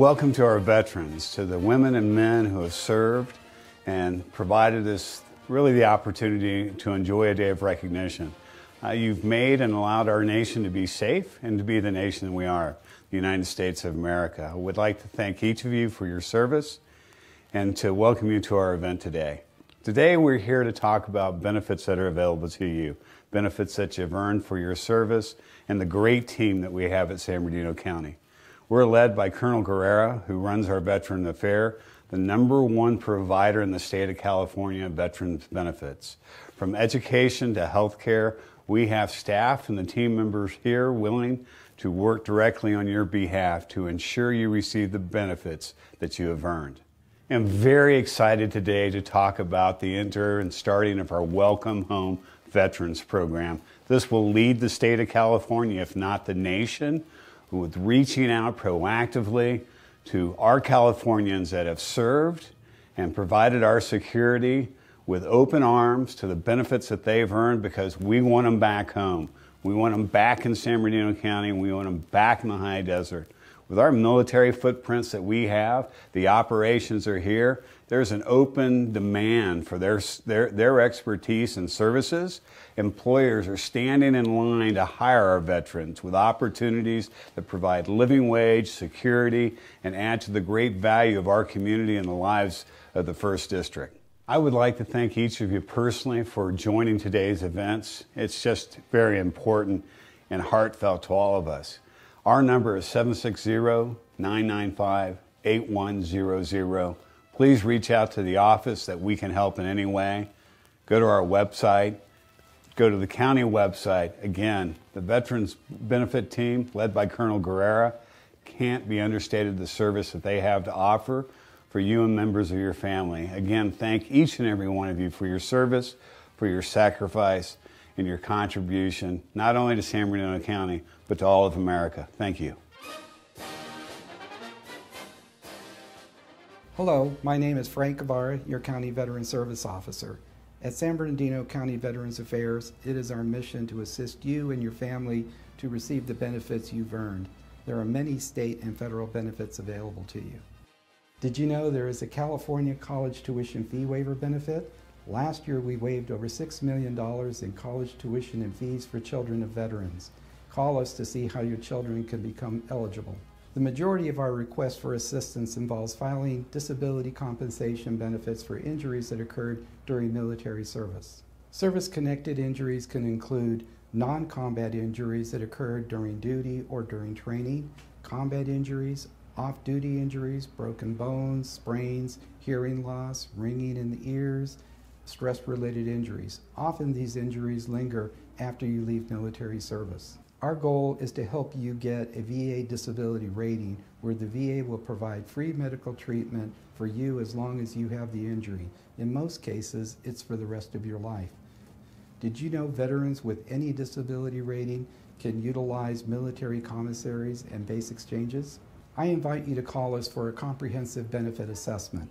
Welcome to our veterans, to the women and men who have served and provided us really the opportunity to enjoy a day of recognition. Uh, you've made and allowed our nation to be safe and to be the nation that we are, the United States of America. I would like to thank each of you for your service and to welcome you to our event today. Today we're here to talk about benefits that are available to you, benefits that you've earned for your service, and the great team that we have at San Bernardino County. We're led by Colonel Guevara, who runs our Veteran Affair, the number one provider in the state of California of veterans benefits. From education to health care, we have staff and the team members here willing to work directly on your behalf to ensure you receive the benefits that you have earned. I'm very excited today to talk about the enter and starting of our Welcome Home Veterans Program. This will lead the state of California, if not the nation, with reaching out proactively to our Californians that have served and provided our security with open arms to the benefits that they've earned because we want them back home. We want them back in San Bernardino County. and We want them back in the high desert. With our military footprints that we have, the operations are here. There's an open demand for their, their, their expertise and services. Employers are standing in line to hire our veterans with opportunities that provide living wage, security, and add to the great value of our community and the lives of the First District. I would like to thank each of you personally for joining today's events. It's just very important and heartfelt to all of us. Our number is 760 995 8100. Please reach out to the office that we can help in any way. Go to our website, go to the county website. Again, the Veterans Benefit Team, led by Colonel Guevara, can't be understated the service that they have to offer for you and members of your family. Again, thank each and every one of you for your service, for your sacrifice, and your contribution, not only to San Bernardino County, but to all of America. Thank you. Hello, my name is Frank Guevara, your County Veteran Service Officer. At San Bernardino County Veterans Affairs, it is our mission to assist you and your family to receive the benefits you've earned. There are many state and federal benefits available to you. Did you know there is a California college tuition fee waiver benefit? Last year we waived over $6 million in college tuition and fees for children of veterans. Call us to see how your children can become eligible. The majority of our requests for assistance involves filing disability compensation benefits for injuries that occurred during military service. Service-connected injuries can include non-combat injuries that occurred during duty or during training, combat injuries, off-duty injuries, broken bones, sprains, hearing loss, ringing in the ears, stress-related injuries. Often these injuries linger after you leave military service. Our goal is to help you get a VA disability rating where the VA will provide free medical treatment for you as long as you have the injury. In most cases, it's for the rest of your life. Did you know veterans with any disability rating can utilize military commissaries and base exchanges? I invite you to call us for a comprehensive benefit assessment.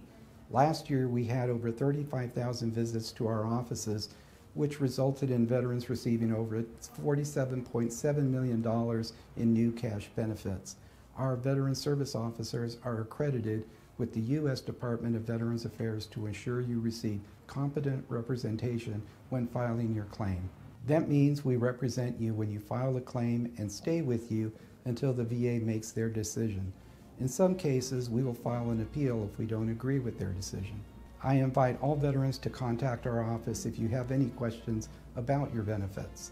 Last year, we had over 35,000 visits to our offices, which resulted in veterans receiving over $47.7 million in new cash benefits. Our veteran service officers are accredited with the U.S. Department of Veterans Affairs to ensure you receive competent representation when filing your claim. That means we represent you when you file a claim and stay with you until the VA makes their decision. In some cases, we will file an appeal if we don't agree with their decision. I invite all veterans to contact our office if you have any questions about your benefits.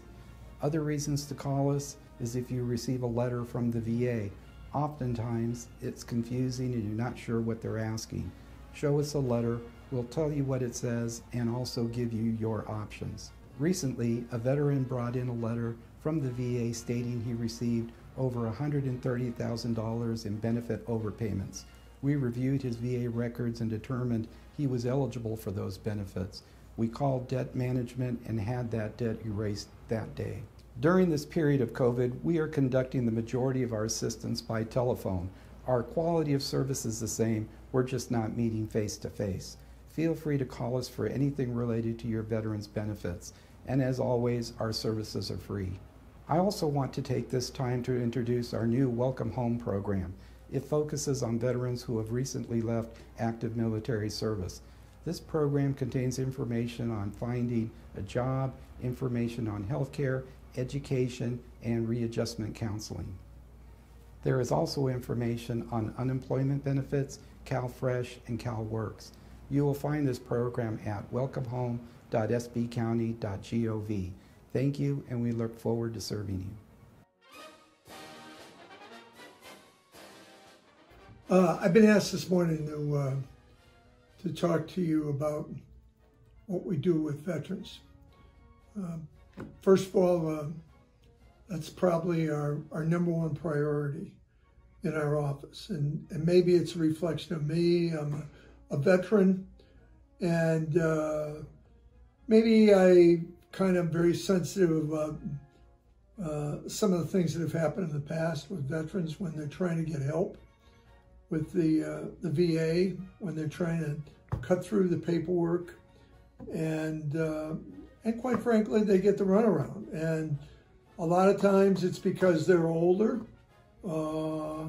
Other reasons to call us is if you receive a letter from the VA. Oftentimes, it's confusing and you're not sure what they're asking. Show us a letter, we'll tell you what it says and also give you your options. Recently, a veteran brought in a letter from the VA stating he received over $130,000 in benefit overpayments. We reviewed his VA records and determined he was eligible for those benefits. We called debt management and had that debt erased that day. During this period of COVID, we are conducting the majority of our assistance by telephone. Our quality of service is the same, we're just not meeting face to face. Feel free to call us for anything related to your veterans benefits. And as always, our services are free. I also want to take this time to introduce our new Welcome Home program. It focuses on veterans who have recently left active military service. This program contains information on finding a job, information on health care, education, and readjustment counseling. There is also information on unemployment benefits, CalFresh, and CalWorks. You will find this program at welcomehome.sbcounty.gov. Thank you, and we look forward to serving you. Uh, I've been asked this morning to uh, to talk to you about what we do with veterans. Uh, first of all, uh, that's probably our, our number one priority in our office. And, and maybe it's a reflection of me. I'm a, a veteran, and uh, maybe I kind of very sensitive about uh, some of the things that have happened in the past with veterans when they're trying to get help with the uh, the VA when they're trying to cut through the paperwork, and uh, and quite frankly, they get the runaround. And a lot of times it's because they're older, uh,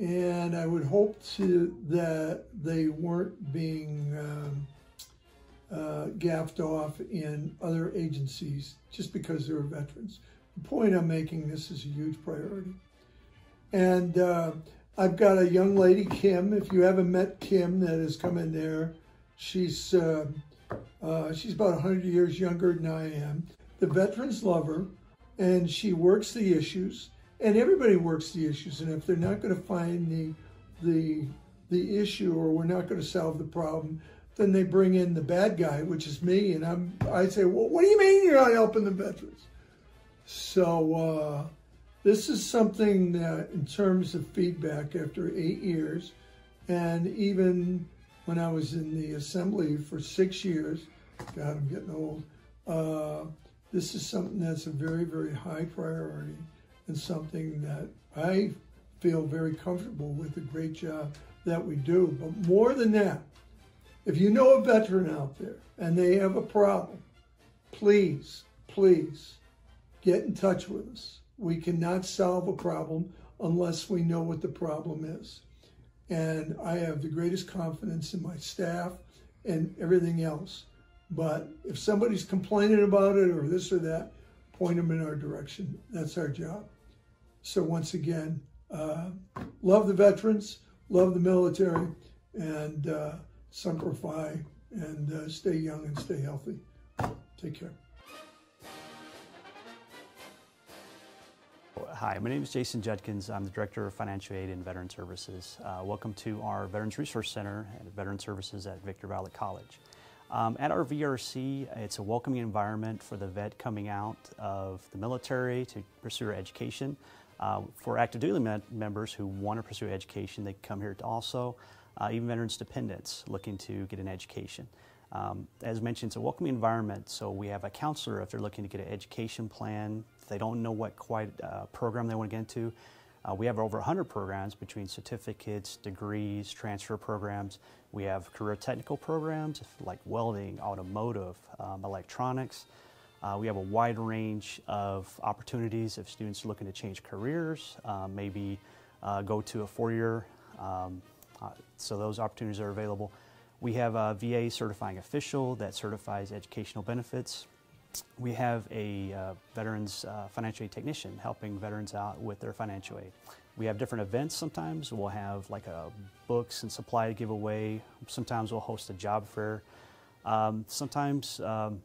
and I would hope to that they weren't being um, uh, gaffed off in other agencies just because they're veterans. The point I'm making, this is a huge priority, and uh, I've got a young lady, Kim. If you haven't met Kim, that has come in there. She's uh, uh, she's about 100 years younger than I am. The veterans love her, and she works the issues. And everybody works the issues. And if they're not going to find the the the issue, or we're not going to solve the problem, then they bring in the bad guy, which is me. And I'm I say, well, what do you mean you're not helping the veterans? So. Uh, this is something that, in terms of feedback after eight years, and even when I was in the assembly for six years, God, I'm getting old, uh, this is something that's a very, very high priority and something that I feel very comfortable with the great job that we do. But more than that, if you know a veteran out there and they have a problem, please, please get in touch with us. We cannot solve a problem unless we know what the problem is. And I have the greatest confidence in my staff and everything else. But if somebody's complaining about it or this or that, point them in our direction. That's our job. So once again, uh, love the veterans, love the military, and uh, Semper Fi, and uh, stay young and stay healthy. Take care. Hi, my name is Jason Judkins. I'm the Director of Financial Aid and Veteran Services. Uh, welcome to our Veterans Resource Center and Veteran Services at Victor Valley College. Um, at our VRC, it's a welcoming environment for the vet coming out of the military to pursue education. Uh, for active duty members who want to pursue education, they come here to also. Uh, even veterans dependents looking to get an education. Um, as mentioned, it's a welcoming environment, so we have a counselor if they're looking to get an education plan, if they don't know what quite uh, program they want to get into. Uh, we have over 100 programs between certificates, degrees, transfer programs. We have career technical programs like welding, automotive, um, electronics. Uh, we have a wide range of opportunities if students are looking to change careers, uh, maybe uh, go to a four-year, um, uh, so those opportunities are available. We have a VA certifying official that certifies educational benefits. We have a uh, veterans uh, financial aid technician helping veterans out with their financial aid. We have different events sometimes. We'll have like a books and supply giveaway. Sometimes we'll host a job fair. Um, sometimes um,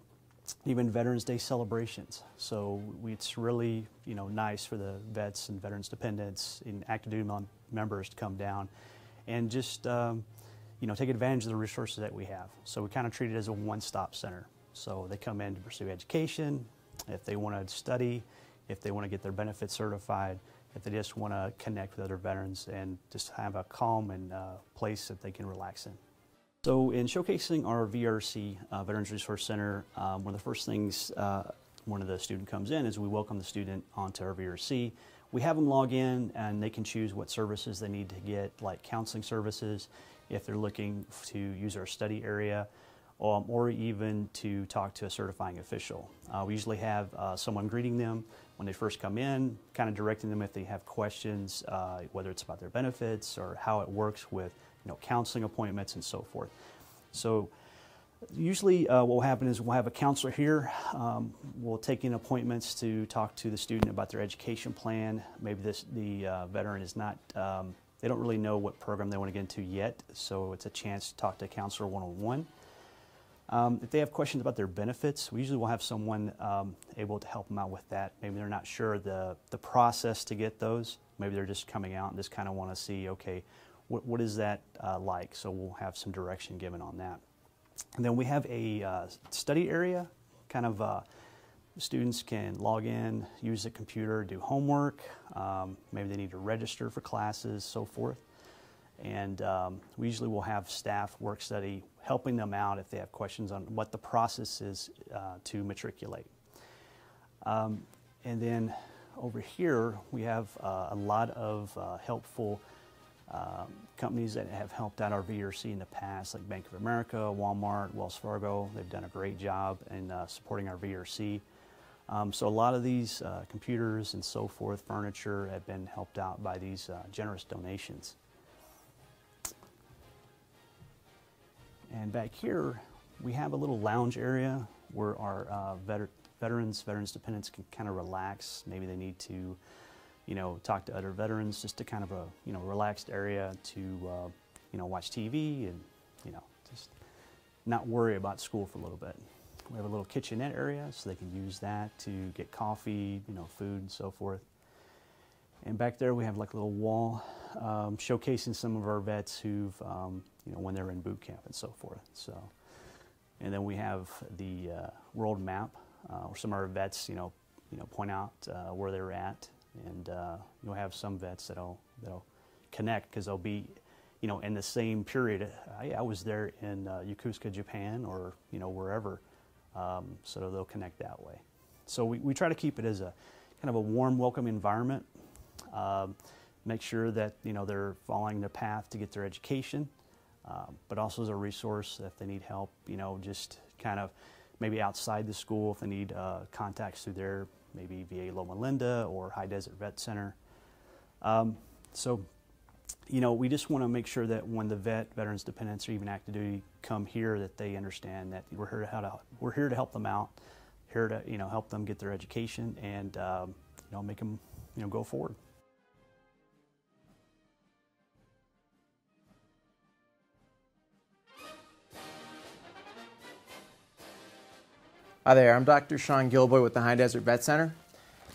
even Veterans Day celebrations. So we, it's really you know nice for the vets and veterans dependents and active duty members to come down and just um, you know, take advantage of the resources that we have. So we kind of treat it as a one-stop center. So they come in to pursue education, if they want to study, if they want to get their benefits certified, if they just want to connect with other veterans and just have a calm and uh, place that they can relax in. So in showcasing our VRC, uh, Veterans Resource Center, um, one of the first things uh, when the student comes in is we welcome the student onto our VRC. We have them log in and they can choose what services they need to get, like counseling services, if they're looking to use our study area um, or even to talk to a certifying official. Uh, we usually have uh, someone greeting them when they first come in, kind of directing them if they have questions, uh, whether it's about their benefits or how it works with you know counseling appointments and so forth. So usually uh, what will happen is we'll have a counselor here. Um, we'll take in appointments to talk to the student about their education plan. Maybe this, the uh, veteran is not, um, they don't really know what program they want to get into yet, so it's a chance to talk to a counselor one-on-one. Um, if they have questions about their benefits, we usually will have someone um, able to help them out with that. Maybe they're not sure the, the process to get those. Maybe they're just coming out and just kind of want to see, okay, what, what is that uh, like? So we'll have some direction given on that. And then we have a uh, study area, kind of uh, students can log in, use the computer, do homework, um, maybe they need to register for classes, so forth. And um, we usually will have staff work study helping them out if they have questions on what the process is uh, to matriculate. Um, and then over here, we have uh, a lot of uh, helpful um, companies that have helped out our VRC in the past, like Bank of America, Walmart, Wells Fargo. They've done a great job in uh, supporting our VRC. Um, so a lot of these uh, computers and so forth, furniture, have been helped out by these uh, generous donations. And back here, we have a little lounge area where our uh, veter veterans, veterans dependents can kind of relax. Maybe they need to you know, talk to other veterans, just to kind of a, you know, relaxed area to, uh, you know, watch TV and, you know, just not worry about school for a little bit. We have a little kitchenette area, so they can use that to get coffee, you know, food and so forth. And back there we have like a little wall um, showcasing some of our vets who've, um, you know, when they're in boot camp and so forth. So, and then we have the uh, world map uh, where some of our vets, you know, you know, point out uh, where they're at and uh, you'll have some vets that'll that'll connect because they'll be, you know, in the same period. I, I was there in uh, Yokosuka, Japan, or you know wherever, um, so they'll connect that way. So we, we try to keep it as a kind of a warm, welcome environment. Um, make sure that you know they're following the path to get their education, um, but also as a resource if they need help. You know, just kind of maybe outside the school if they need uh, contacts through their maybe VA Loma Linda or High Desert Vet Center. Um, so, you know, we just want to make sure that when the vet, veterans dependents, or even active duty come here, that they understand that we're here to, to we're here to help them out, here to you know help them get their education and um, you know make them you know go forward. Hi there, I'm Dr. Sean Gilboy with the High Desert Vet Center,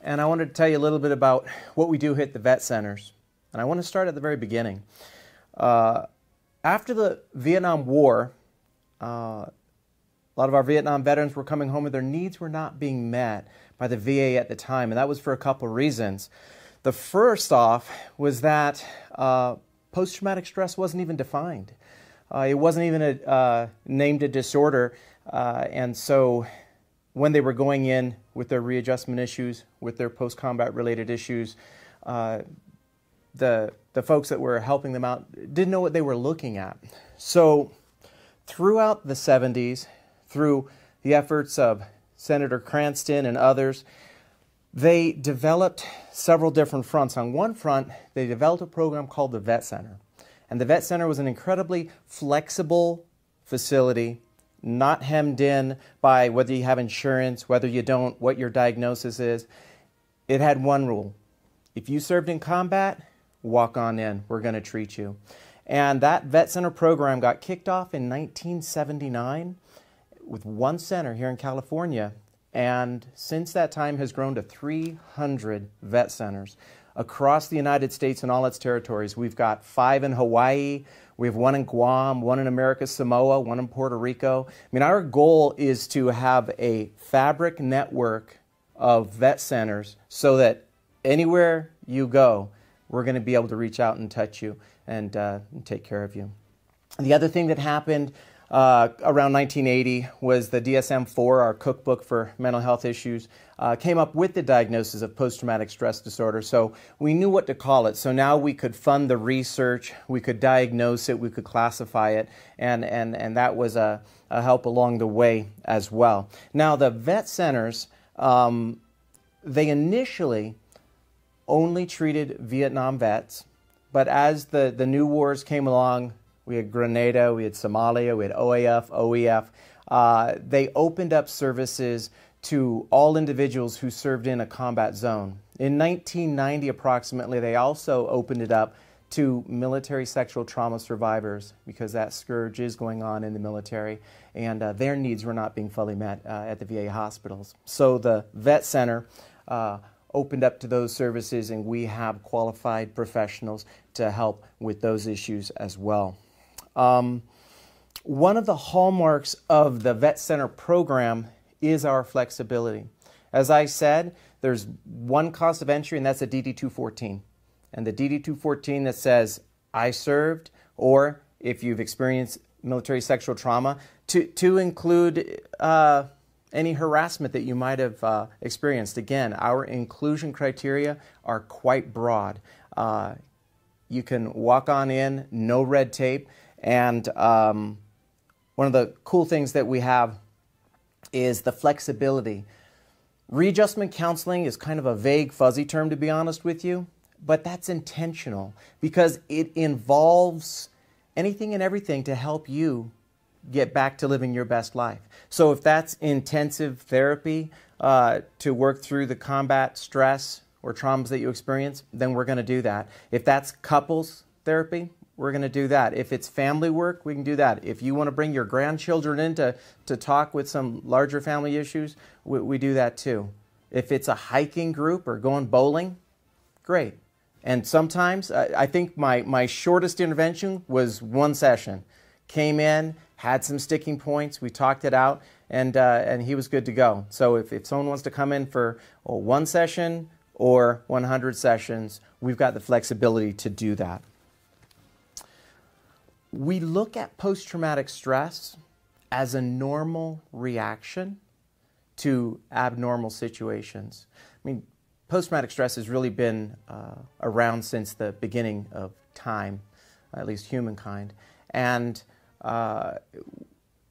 and I wanted to tell you a little bit about what we do at the vet centers. And I want to start at the very beginning. Uh, after the Vietnam War, uh, a lot of our Vietnam veterans were coming home and their needs were not being met by the VA at the time, and that was for a couple of reasons. The first off was that uh, post traumatic stress wasn't even defined. Uh, it wasn't even a, uh, named a disorder, uh, and so when they were going in with their readjustment issues, with their post combat related issues, uh, the, the folks that were helping them out didn't know what they were looking at. So, throughout the 70s, through the efforts of Senator Cranston and others, they developed several different fronts. On one front, they developed a program called the Vet Center. And the Vet Center was an incredibly flexible facility not hemmed in by whether you have insurance, whether you don't, what your diagnosis is. It had one rule if you served in combat, walk on in. We're going to treat you. And that vet center program got kicked off in 1979 with one center here in California. And since that time has grown to 300 vet centers across the United States and all its territories. We've got five in Hawaii, we have one in Guam, one in America Samoa, one in Puerto Rico. I mean, our goal is to have a fabric network of vet centers so that anywhere you go, we're going to be able to reach out and touch you and, uh, and take care of you. The other thing that happened uh, around 1980 was the DSM-4, our cookbook for mental health issues, uh, came up with the diagnosis of post-traumatic stress disorder. So we knew what to call it. So now we could fund the research, we could diagnose it, we could classify it, and, and, and that was a, a help along the way as well. Now the vet centers, um, they initially only treated Vietnam vets, but as the, the new wars came along, we had Grenada, we had Somalia, we had OAF, OEF, uh, they opened up services to all individuals who served in a combat zone. In 1990, approximately, they also opened it up to military sexual trauma survivors because that scourge is going on in the military and uh, their needs were not being fully met uh, at the VA hospitals. So the Vet Center uh, opened up to those services and we have qualified professionals to help with those issues as well. Um, one of the hallmarks of the Vet Center program is our flexibility. As I said, there's one cost of entry, and that's a DD 214 and the DD 214 that says, I served, or if you've experienced military sexual trauma, to, to include uh, any harassment that you might have uh, experienced. Again, our inclusion criteria are quite broad. Uh, you can walk on in, no red tape, and um, one of the cool things that we have is the flexibility. Readjustment counseling is kind of a vague, fuzzy term, to be honest with you but that's intentional because it involves anything and everything to help you get back to living your best life. So if that's intensive therapy uh, to work through the combat stress or traumas that you experience, then we're going to do that. If that's couples therapy, we're going to do that. If it's family work, we can do that. If you want to bring your grandchildren in to, to talk with some larger family issues, we, we do that too. If it's a hiking group or going bowling, great. And sometimes, I think my, my shortest intervention was one session. Came in, had some sticking points, we talked it out, and, uh, and he was good to go. So if, if someone wants to come in for oh, one session or 100 sessions, we've got the flexibility to do that. We look at post traumatic stress as a normal reaction to abnormal situations. I mean, post traumatic stress has really been uh, around since the beginning of time, at least humankind. And uh,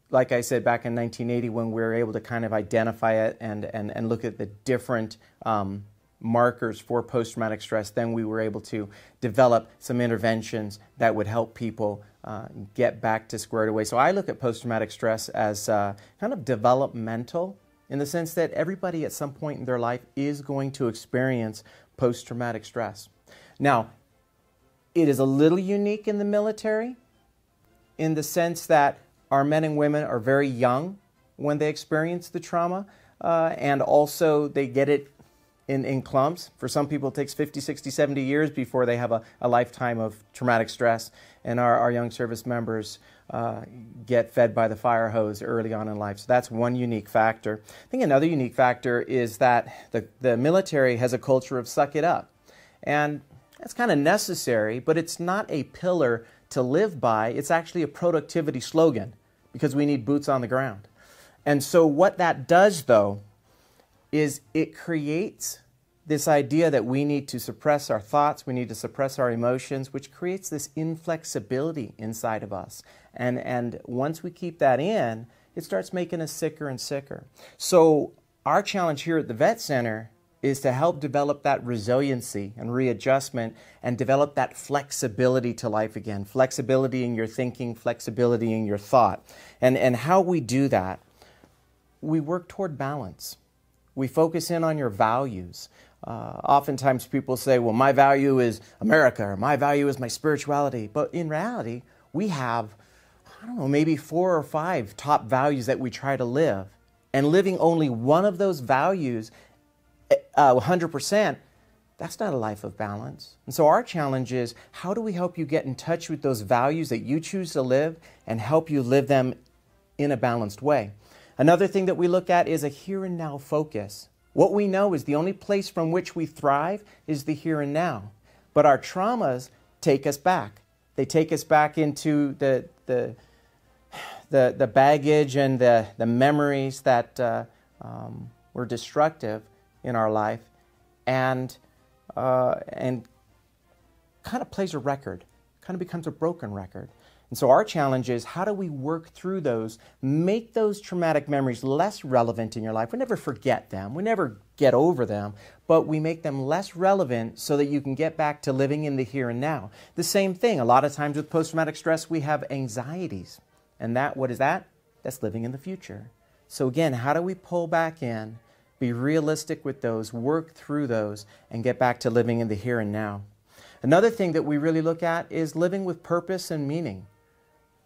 like I said back in 1980, when we were able to kind of identify it and, and, and look at the different um, markers for post traumatic stress, then we were able to develop some interventions that would help people uh, get back to squared away. So I look at post traumatic stress as uh, kind of developmental in the sense that everybody at some point in their life is going to experience post traumatic stress. Now, it is a little unique in the military in the sense that our men and women are very young when they experience the trauma, uh, and also they get it in, in clumps. For some people, it takes 50, 60, 70 years before they have a, a lifetime of traumatic stress. And our, our young service members uh, get fed by the fire hose early on in life. So that's one unique factor. I think another unique factor is that the, the military has a culture of suck it up. And that's kind of necessary, but it's not a pillar to live by. It's actually a productivity slogan because we need boots on the ground. And so, what that does, though, is it creates this idea that we need to suppress our thoughts, we need to suppress our emotions, which creates this inflexibility inside of us. And, and once we keep that in, it starts making us sicker and sicker. So, our challenge here at the Vet Center is to help develop that resiliency and readjustment and develop that flexibility to life again flexibility in your thinking, flexibility in your thought. And, and how we do that, we work toward balance. We focus in on your values. Uh, oftentimes people say, well, my value is America or my value is my spirituality. But in reality, we have, I don't know, maybe four or five top values that we try to live. And living only one of those values uh, 100%, that's not a life of balance. And so our challenge is how do we help you get in touch with those values that you choose to live and help you live them in a balanced way? Another thing that we look at is a here and now focus. What we know is the only place from which we thrive is the here and now. But our traumas take us back. They take us back into the, the, the, the baggage and the, the memories that uh, um, were destructive in our life and, uh, and kind of plays a record, kind of becomes a broken record. And so our challenge is how do we work through those, make those traumatic memories less relevant in your life? We never forget them, we never get over them, but we make them less relevant so that you can get back to living in the here and now. The same thing, a lot of times with post traumatic stress, we have anxieties. And that, what is that? That's living in the future. So again, how do we pull back in, be realistic with those, work through those, and get back to living in the here and now? Another thing that we really look at is living with purpose and meaning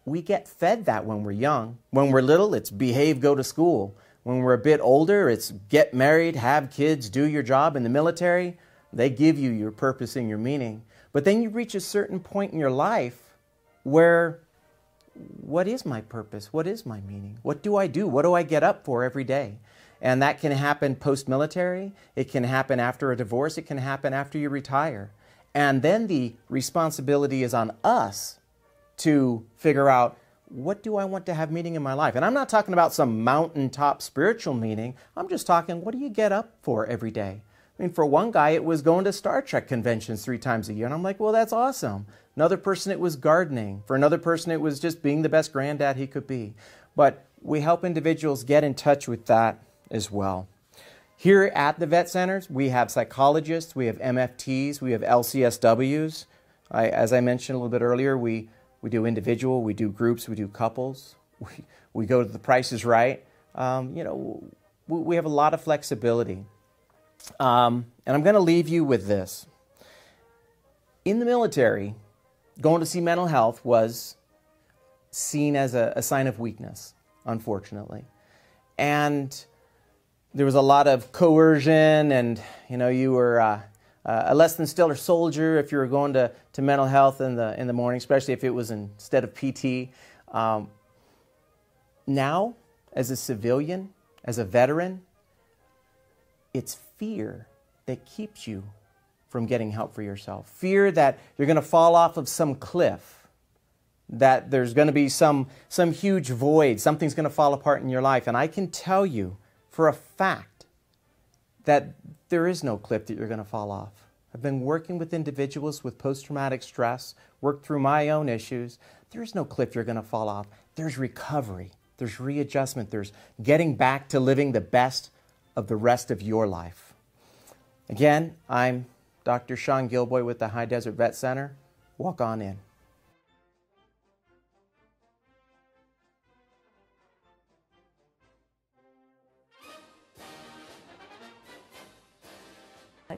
we get fed that when we're young. When we're little, it's behave, go to school. When we're a bit older, it's get married, have kids, do your job in the military. They give you your purpose and your meaning. But then you reach a certain point in your life where what is my purpose? What is my meaning? What do I do? What do I get up for every day? And that can happen post military, it can happen after a divorce, it can happen after you retire. And then the responsibility is on us to figure out what do I want to have meaning in my life? And I'm not talking about some mountaintop spiritual meaning. I'm just talking, what do you get up for every day? I mean, for one guy, it was going to Star Trek conventions three times a year. And I'm like, well, that's awesome. Another person, it was gardening. For another person, it was just being the best granddad he could be. But we help individuals get in touch with that as well. Here at the vet centers, we have psychologists, we have MFTs, we have LCSWs. I, as I mentioned a little bit earlier, we we do individual, we do groups, we do couples. We, we go to the prices right. Um, you know, we, we, have a lot of flexibility. Um, and I'm going to leave you with this. In the military, going to see mental health was seen as a, a sign of weakness, unfortunately. And there was a lot of coercion, and you know, you were uh, uh, a less than stellar soldier if you were going to, to mental health in the, in the morning, especially if it was instead of PT. Um, now, as a civilian, as a veteran, it's fear that keeps you from getting help for yourself. Fear that you're going to fall off of some cliff, that there's going to be some, some huge void, something's going to fall apart in your life. And I can tell you for a fact that there is no cliff that you're going to fall off. I've been working with individuals with post traumatic stress, worked through my own issues. There's no cliff you're going to fall off. There's recovery, there's readjustment, there's getting back to living the best of the rest of your life. Again, I'm Dr. Sean Gilboy with the High Desert Vet Center. Walk on in.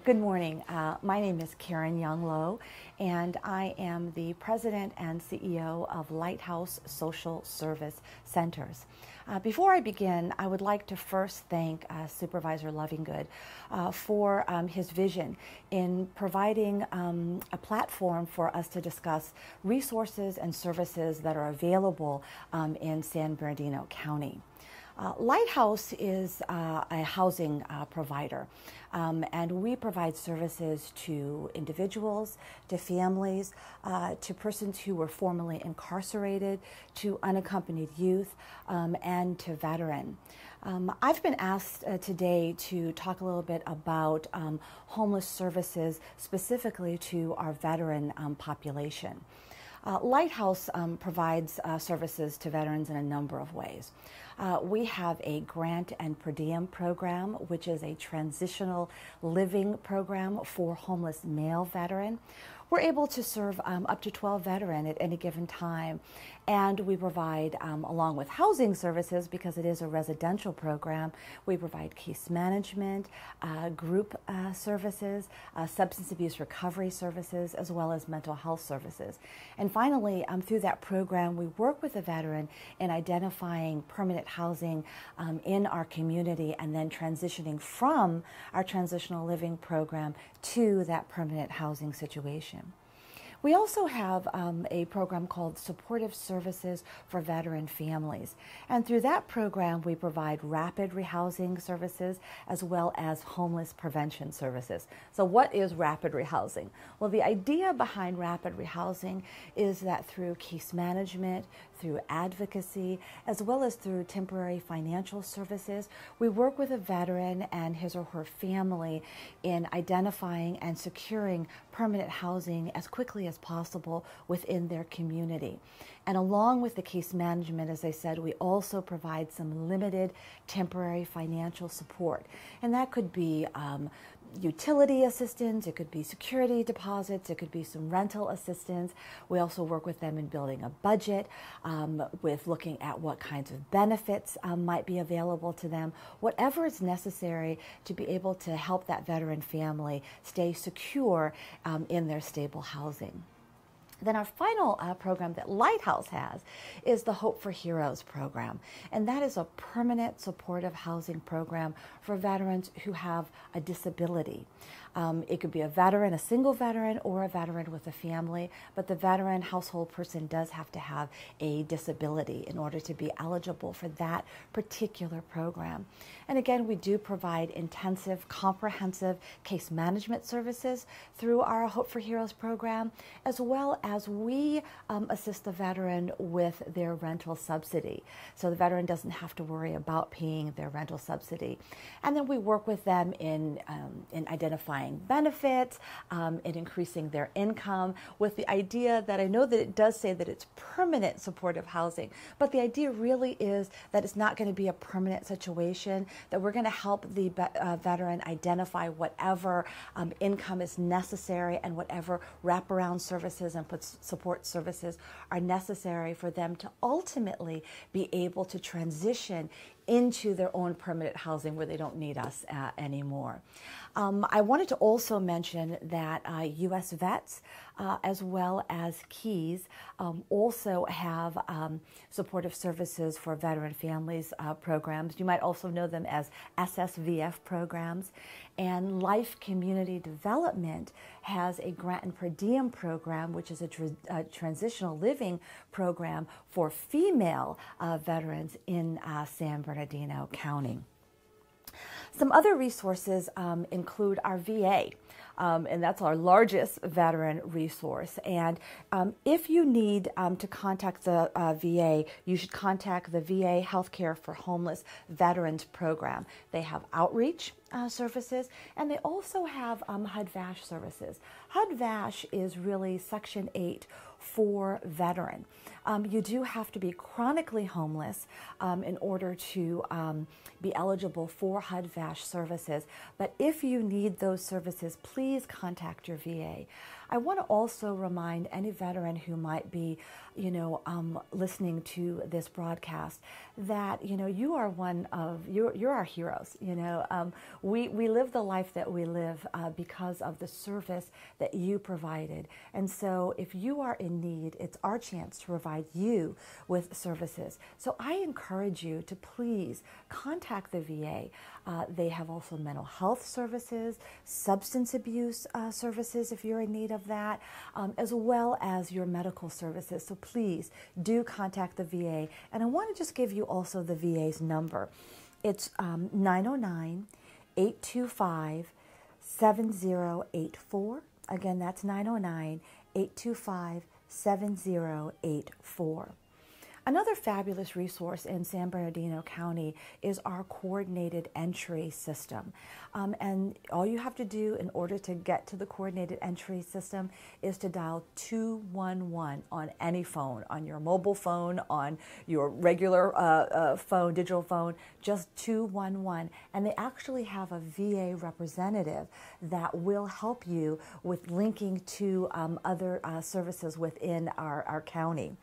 Good morning. Uh, my name is Karyn Young-Lowe, and I am the president and CEO of Lighthouse Social Service Centers. Uh, before I begin, I would like to first thank uh, Supervisor Lovingood uh, for um, his vision in providing um, a platform for us to discuss resources and services that are available um, in San Bernardino County. Uh, Lighthouse is uh, a housing uh, provider, um, and we provide services to individuals, to families, uh, to persons who were formerly incarcerated, to unaccompanied youth, um, and to veteran. Um, I've been asked uh, today to talk a little bit about um, homeless services specifically to our veteran um, population. Uh, Lighthouse um, provides uh, services to veterans in a number of ways. Uh, we have a grant and per diem program, which is a transitional living program for homeless male veteran. We're able to serve um, up to 12 veteran at any given time. And we provide, um, along with housing services, because it is a residential program, we provide case management, uh, group uh, services, uh, substance abuse recovery services, as well as mental health services. And finally, um, through that program, we work with the veteran in identifying permanent housing um, in our community and then transitioning from our transitional living program to that permanent housing situation. We also have um, a program called Supportive Services for Veteran Families. And through that program, we provide rapid rehousing services as well as homeless prevention services. So, what is rapid rehousing? Well, the idea behind rapid rehousing is that through case management, through advocacy, as well as through temporary financial services. We work with a veteran and his or her family in identifying and securing permanent housing as quickly as possible within their community. And along with the case management, as I said, we also provide some limited temporary financial support. And that could be um, utility assistance, it could be security deposits, it could be some rental assistance. We also work with them in building a budget, um, with looking at what kinds of benefits um, might be available to them, whatever is necessary to be able to help that veteran family stay secure um, in their stable housing. Then our final uh, program that Lighthouse has is the Hope for Heroes program. And that is a permanent supportive housing program for veterans who have a disability. Um, it could be a veteran, a single veteran, or a veteran with a family, but the veteran household person does have to have a disability in order to be eligible for that particular program. And again, we do provide intensive, comprehensive case management services through our Hope for Heroes program, as well as we um, assist the veteran with their rental subsidy. So the veteran doesn't have to worry about paying their rental subsidy. And then we work with them in, um, in identifying benefits, um, in increasing their income, with the idea that I know that it does say that it's permanent supportive housing, but the idea really is that it's not going to be a permanent situation, that we're going to help the uh, veteran identify whatever um, income is necessary and whatever wraparound services and support services are necessary for them to ultimately be able to transition into their own permanent housing where they don't need us uh, anymore. Um, I wanted to also mention that uh, U.S. vets, uh, as well as Keys, um, also have um, supportive services for veteran families uh, programs. You might also know them as SSVF programs. And Life Community Development has a grant and per diem program, which is a, tra- a transitional living program for female uh, veterans in uh, San Bernardino County. Some other resources um, include our VA. Um, and that's our largest veteran resource. And um, if you need um, to contact the uh, VA, you should contact the VA Healthcare for Homeless Veterans Program. They have outreach uh, services and they also have um, HUD-VASH services. HUD-VASH is really Section 8 for veteran. Um, you do have to be chronically homeless um, in order to um, be eligible for HUD-VASH services. But if you need those services, please contact your VA. I want to also remind any veteran who might be, you know, um, listening to this broadcast that you know you are one of you're you're our heroes. You know, um, we we live the life that we live uh, because of the service that you provided, and so if you are in need, it's our chance to provide you with services. So I encourage you to please contact the VA. Uh, they have also mental health services, substance abuse uh, services if you're in need of that, um, as well as your medical services. So please do contact the VA. And I want to just give you also the VA's number. It's um, 909 825 7084. Again, that's 909 825 7084. Another fabulous resource in San Bernardino County is our coordinated entry system. Um, and all you have to do in order to get to the coordinated entry system is to dial 211 on any phone, on your mobile phone, on your regular uh, uh, phone, digital phone, just 211. And they actually have a VA representative that will help you with linking to um, other uh, services within our, our county.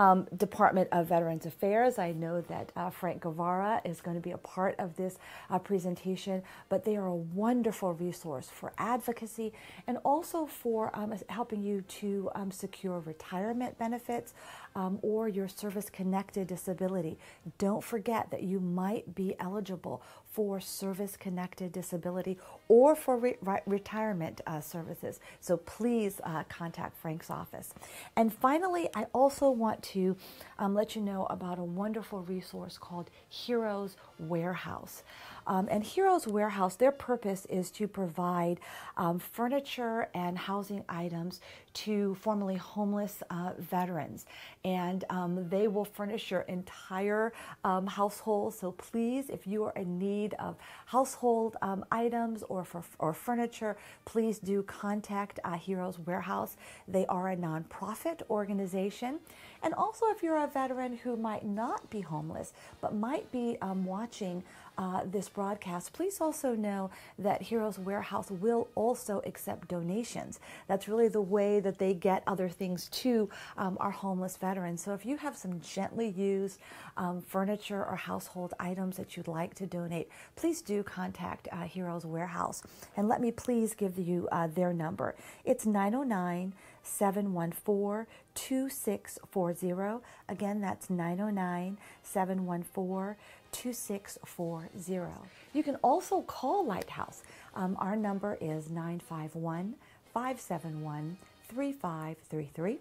Um, Department of Veterans Affairs. I know that uh, Frank Guevara is going to be a part of this uh, presentation, but they are a wonderful resource for advocacy and also for um, helping you to um, secure retirement benefits um, or your service connected disability. Don't forget that you might be eligible for service connected disability or for re- re- retirement uh, services. So please uh, contact Frank's office. And finally, I also want to um, let you know about a wonderful resource called Heroes Warehouse. Um, and Heroes Warehouse, their purpose is to provide um, furniture and housing items to formerly homeless uh, veterans. And um, they will furnish your entire um, household. So please, if you are in need of household um, items or, for, or furniture, please do contact uh, Heroes Warehouse. They are a nonprofit organization. And also, if you're a veteran who might not be homeless, but might be um, watching uh, this broadcast, please also know that Heroes Warehouse will also accept donations. That's really the way that they get other things to um, our homeless veterans. So if you have some gently used um, furniture or household items that you'd like to donate, please do contact uh, Heroes Warehouse. And let me please give you uh, their number. It's 909 714 2640. Again, that's 909 714 2640. You can also call Lighthouse. Um, our number is 951 571 3533.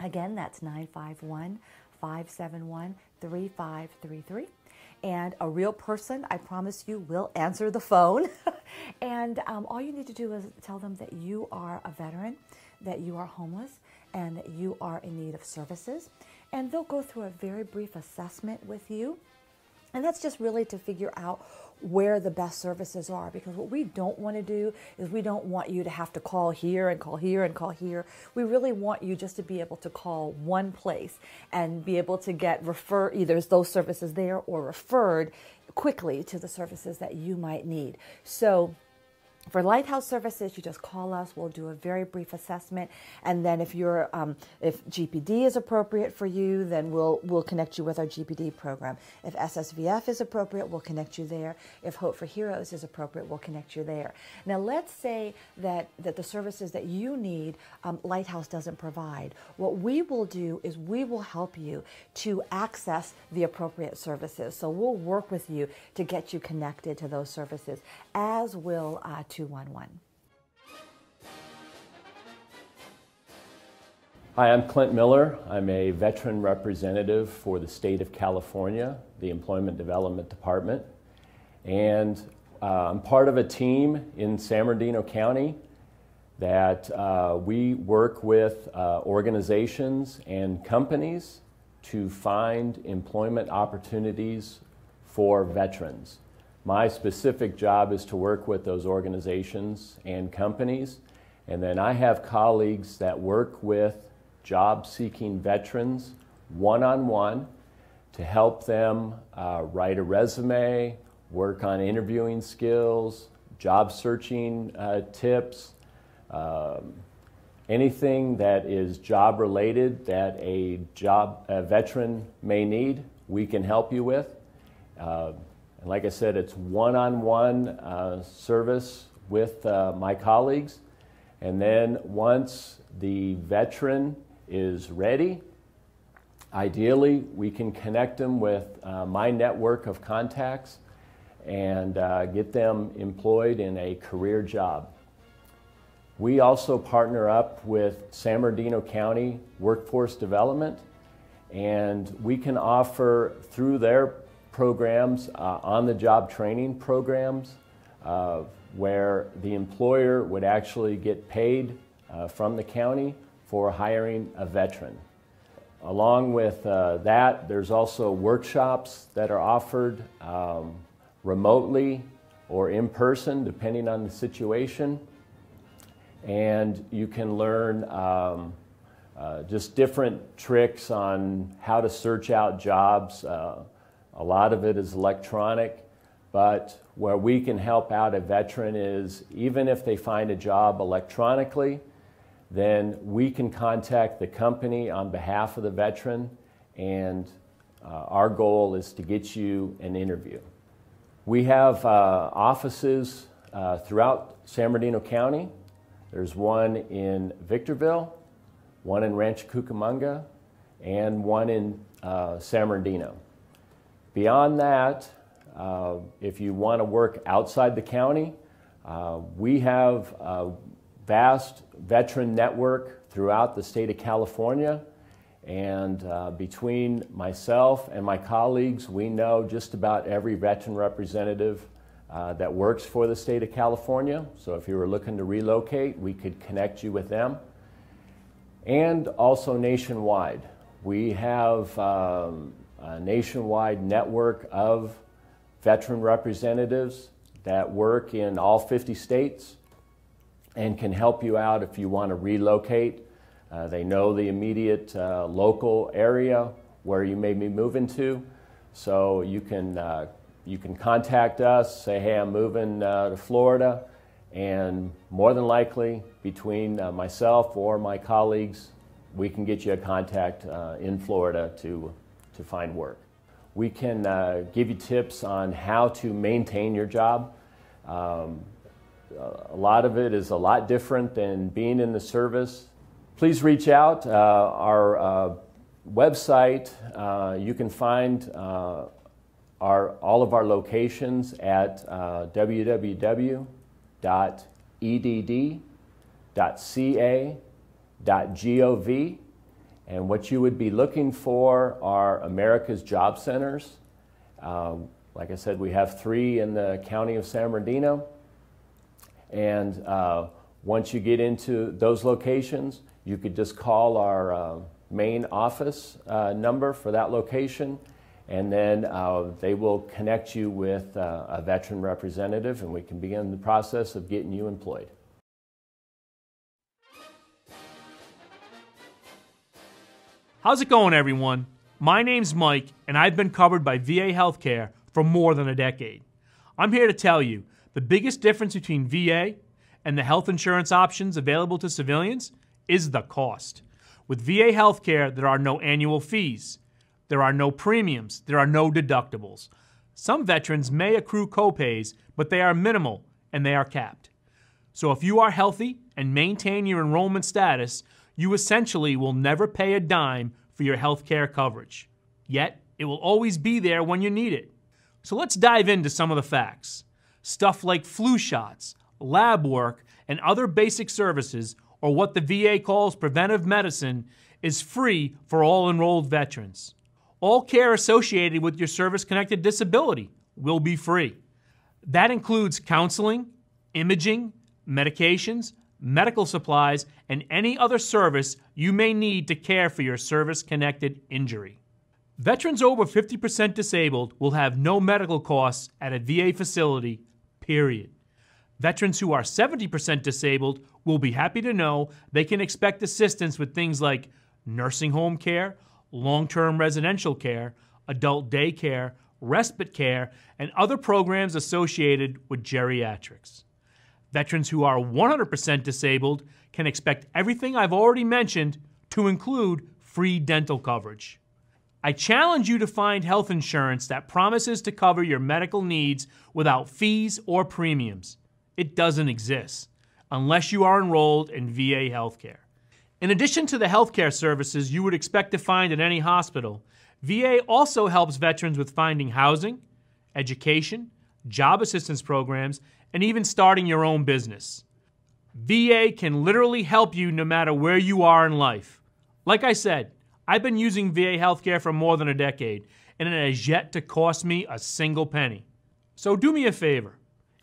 Again, that's 951 571 3533. And a real person, I promise you, will answer the phone. and um, all you need to do is tell them that you are a veteran, that you are homeless, and that you are in need of services. And they'll go through a very brief assessment with you and that's just really to figure out where the best services are because what we don't want to do is we don't want you to have to call here and call here and call here. We really want you just to be able to call one place and be able to get refer either those services there or referred quickly to the services that you might need. So for Lighthouse services, you just call us. We'll do a very brief assessment, and then if you're um, if GPD is appropriate for you, then we'll we'll connect you with our GPD program. If SSVF is appropriate, we'll connect you there. If Hope for Heroes is appropriate, we'll connect you there. Now, let's say that that the services that you need, um, Lighthouse doesn't provide. What we will do is we will help you to access the appropriate services. So we'll work with you to get you connected to those services, as will. Uh, 211. Hi, I'm Clint Miller. I'm a veteran representative for the state of California, the Employment Development Department. And uh, I'm part of a team in San Bernardino County that uh, we work with uh, organizations and companies to find employment opportunities for veterans. My specific job is to work with those organizations and companies. And then I have colleagues that work with job seeking veterans one on one to help them uh, write a resume, work on interviewing skills, job searching uh, tips, um, anything that is job related that a job a veteran may need, we can help you with. Uh, and like I said, it's one on one service with uh, my colleagues. And then once the veteran is ready, ideally we can connect them with uh, my network of contacts and uh, get them employed in a career job. We also partner up with San Bernardino County Workforce Development, and we can offer through their programs, uh, on the job training programs, uh, where the employer would actually get paid uh, from the county for hiring a veteran. Along with uh, that, there's also workshops that are offered um, remotely or in person, depending on the situation. And you can learn um, uh, just different tricks on how to search out jobs. A lot of it is electronic, but where we can help out a veteran is even if they find a job electronically, then we can contact the company on behalf of the veteran, and uh, our goal is to get you an interview. We have uh, offices uh, throughout San Bernardino County. There's one in Victorville, one in Rancho Cucamonga, and one in uh, San Bernardino. Beyond that, uh, if you want to work outside the county, uh, we have a vast veteran network throughout the state of California. And uh, between myself and my colleagues, we know just about every veteran representative uh, that works for the state of California. So if you were looking to relocate, we could connect you with them. And also nationwide. We have um, a nationwide network of veteran representatives that work in all 50 states and can help you out if you want to relocate. Uh, they know the immediate uh, local area where you may be moving to, so you can uh, you can contact us. Say, hey, I'm moving uh, to Florida, and more than likely, between uh, myself or my colleagues, we can get you a contact uh, in Florida to to find work. We can give you tips on how to maintain your job. Um, a lot of it is a lot different than being in the service. Please reach out. Uh, our uh, website, uh, you can find uh, our, all of our locations at uh, www.edd.ca.gov. And what you would be looking for are America's Job Centers. Um, like I said, we have three in the county of San Bernardino. And uh, once you get into those locations, you could just call our uh, main office uh, number for that location, and then uh, they will connect you with uh, a veteran representative, and we can begin the process of getting you employed. How's it going, everyone? My name's Mike, and I've been covered by VA Healthcare for more than a decade. I'm here to tell you the biggest difference between VA and the health insurance options available to civilians is the cost. With VA healthcare, there are no annual fees, there are no premiums, there are no deductibles. Some veterans may accrue copays, but they are minimal and they are capped. So if you are healthy and maintain your enrollment status, you essentially will never pay a dime for your healthcare coverage. Yet, it will always be there when you need it. So let's dive into some of the facts. Stuff like flu shots, lab work, and other basic services, or what the VA calls preventive medicine, is free for all enrolled veterans. All care associated with your service connected disability will be free. That includes counseling, imaging, medications, medical supplies, and any other service you may need to care for your service connected injury. Veterans over 50% disabled will have no medical costs at a VA facility period. Veterans who are 70% disabled will be happy to know they can expect assistance with things like nursing home care, long term residential care, adult day care, respite care, and other programs associated with geriatrics. Veterans who are 100% disabled can expect everything I've already mentioned to include free dental coverage. I challenge you to find health insurance that promises to cover your medical needs without fees or premiums. It doesn't exist unless you are enrolled in VA healthcare. In addition to the healthcare services you would expect to find at any hospital, VA also helps veterans with finding housing, education, job assistance programs, and even starting your own business. VA can literally help you no matter where you are in life. Like I said, I've been using VA healthcare for more than a decade, and it has yet to cost me a single penny. So do me a favor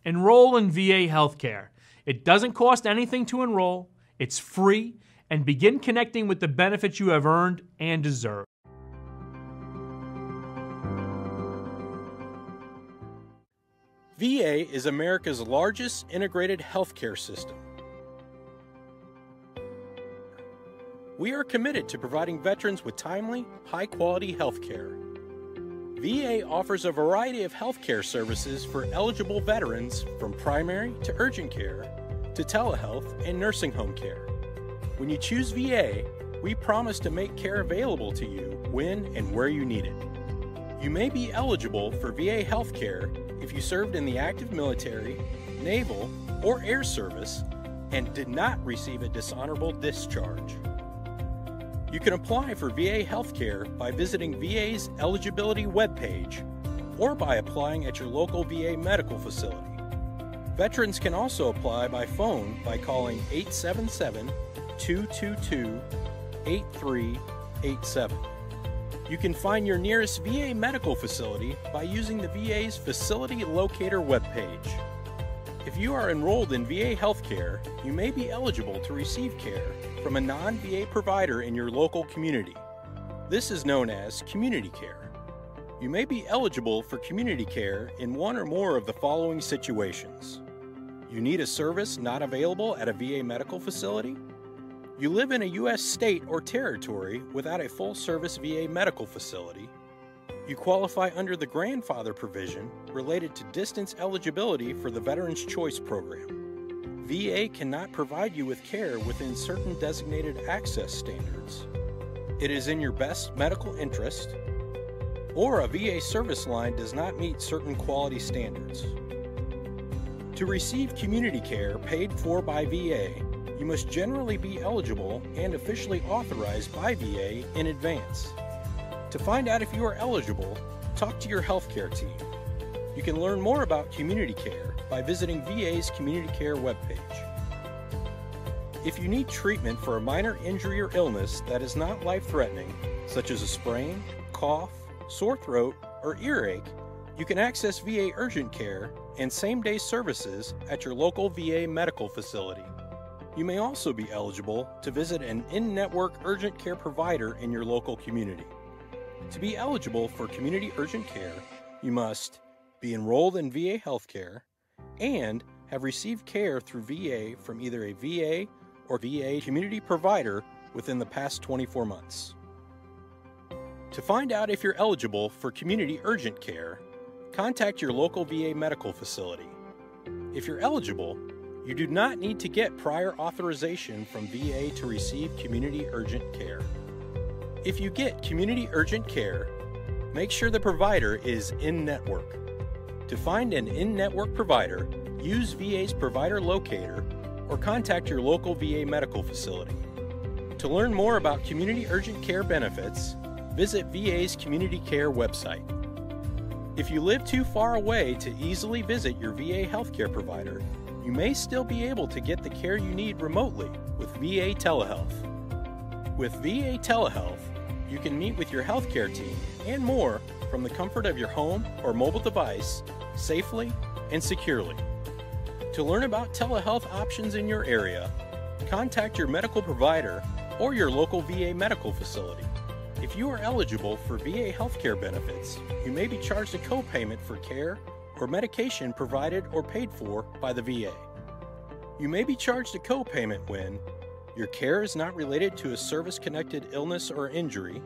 enroll in VA healthcare. It doesn't cost anything to enroll, it's free, and begin connecting with the benefits you have earned and deserve. VA is America's largest integrated healthcare system. we are committed to providing veterans with timely, high quality healthcare. VA offers a variety of healthcare services for eligible veterans from primary to urgent care to telehealth and nursing home care. When you choose VA, we promise to make care available to you when and where you need it. You may be eligible for VA health care if you served in the active military, naval, or air service and did not receive a dishonorable discharge. You can apply for VA healthcare by visiting VA's eligibility webpage or by applying at your local VA medical facility. Veterans can also apply by phone by calling 877 222 8387. You can find your nearest VA medical facility by using the VA's Facility Locator webpage. If you are enrolled in VA healthcare, you may be eligible to receive care from a non VA provider in your local community. This is known as community care. You may be eligible for community care in one or more of the following situations. You need a service not available at a VA medical facility? You live in a U.S. state or territory without a full service VA medical facility. You qualify under the grandfather provision related to distance eligibility for the Veterans Choice Program. VA cannot provide you with care within certain designated access standards. It is in your best medical interest, or a VA service line does not meet certain quality standards. To receive community care paid for by VA, you must generally be eligible and officially authorized by VA in advance. To find out if you are eligible, talk to your healthcare team. You can learn more about community care by visiting VA's community care webpage. If you need treatment for a minor injury or illness that is not life threatening, such as a sprain, cough, sore throat, or earache, you can access VA urgent care and same day services at your local VA medical facility. You may also be eligible to visit an in network urgent care provider in your local community. To be eligible for community urgent care, you must be enrolled in VA healthcare and have received care through VA from either a VA or VA community provider within the past 24 months. To find out if you're eligible for community urgent care, contact your local VA medical facility. If you're eligible, you do not need to get prior authorization from VA to receive community urgent care. If you get community urgent care, make sure the provider is in network. To find an in network provider, use VA's provider locator or contact your local VA medical facility. To learn more about community urgent care benefits, visit VA's community care website. If you live too far away to easily visit your VA healthcare provider, you may still be able to get the care you need remotely with VA Telehealth. With VA Telehealth, you can meet with your healthcare team and more from the comfort of your home or mobile device safely and securely. To learn about telehealth options in your area, contact your medical provider or your local VA medical facility. If you are eligible for VA healthcare benefits, you may be charged a copayment for care or medication provided or paid for by the VA. You may be charged a copayment when your care is not related to a service connected illness or injury,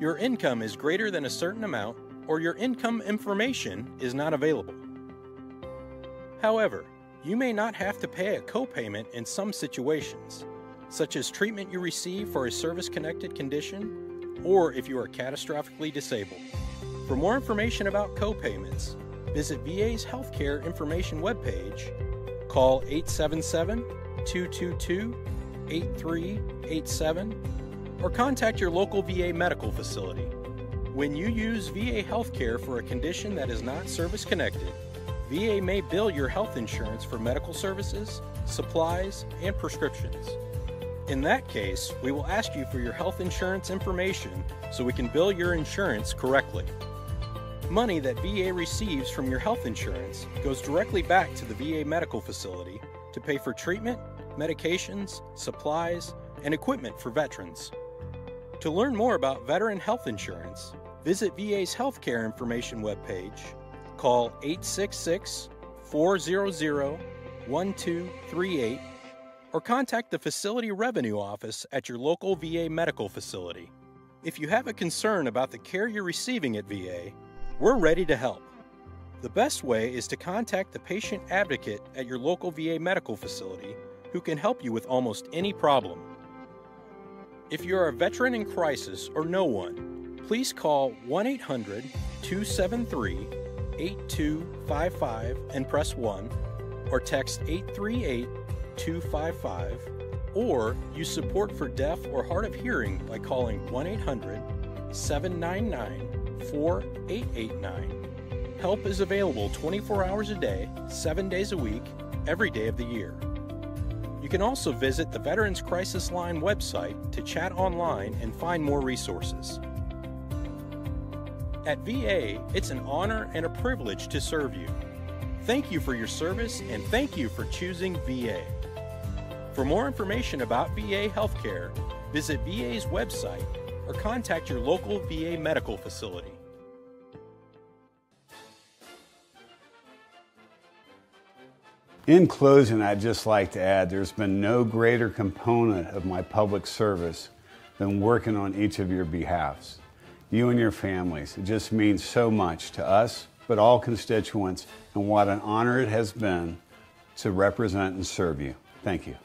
your income is greater than a certain amount, or your income information is not available. However, you may not have to pay a copayment in some situations, such as treatment you receive for a service connected condition or if you are catastrophically disabled. For more information about copayments, visit VA's Healthcare Information webpage, call 877 222 8387, or contact your local VA medical facility. When you use VA healthcare for a condition that is not service connected, VA may bill your health insurance for medical services, supplies, and prescriptions. In that case, we will ask you for your health insurance information so we can bill your insurance correctly. Money that VA receives from your health insurance goes directly back to the VA medical facility to pay for treatment, medications, supplies, and equipment for veterans. To learn more about veteran health insurance, visit VA's healthcare information webpage, call 866 400 1238, or contact the Facility Revenue Office at your local VA medical facility. If you have a concern about the care you're receiving at VA, we're ready to help. The best way is to contact the patient advocate at your local VA medical facility who can help you with almost any problem. If you're a veteran in crisis or know one, please call 1 800 273 8255 and press 1, or text 838 255, or use support for deaf or hard of hearing by calling 1 800 799 4889. Help is available 24 hours a day, 7 days a week, every day of the year. You can also visit the Veterans Crisis Line website to chat online and find more resources. At VA, it's an honor and a privilege to serve you. Thank you for your service and thank you for choosing VA. For more information about VA healthcare, visit VA's website or contact your local VA medical facility. In closing, I'd just like to add there's been no greater component of my public service than working on each of your behalfs. You and your families. It just means so much to us, but all constituents, and what an honor it has been to represent and serve you. Thank you.